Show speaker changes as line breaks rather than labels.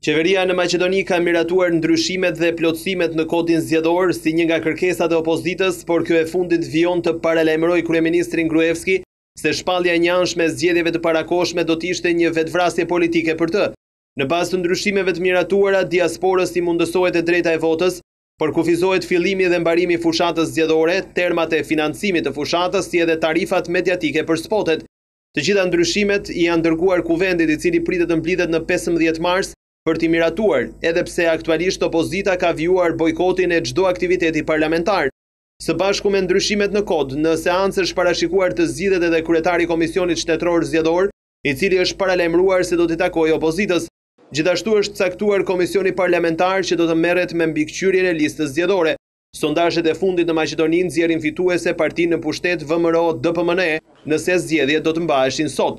Qeveria në Maqedoni ka miratuar ndryshimet dhe plotësimet në kodin zgjedhor si një nga kërkesat e opozitës, por kjo e fundit vijon të paralajmërojë kryeministrin Gruevski se shpallja e njëanshme e zgjedhjeve të parakohshme do të ishte një vetëvrasje politike për të. Në bazë të ndryshimeve të miratuara, diasporës i mundësohet e drejta e votës, përkufizohet fillimi dhe mbarimi i fushatës zgjedhore, termat e financimit të fushatës si edhe tarifat mediatike për spotet. Të gjitha ndryshimet i janë dërguar Kuvendit i cili pritet të mblidhet në pesëmbëdhjetë mars për t'i miratuar, edhe pse aktualisht opozita ka vijuar bojkotin e çdo aktiviteti parlamentar. Së bashku me ndryshimet në Kod, në seancë është parashikuar të zgjidhet edhe kryetari i Komisionit Shtetëror Zgjedhor, i cili është paralajmëruar se do t'i takojë opozitës. Gjithashtu është caktuar komisioni parlamentar që do të merret me mbikëqyrjen e listës zgjedhore. Sondazhet e fundit në Maqedoni nxjerrin fituese partinë në pushtet VMRO-DPMNE, nëse zgjedhjet do të mbaheshin sot.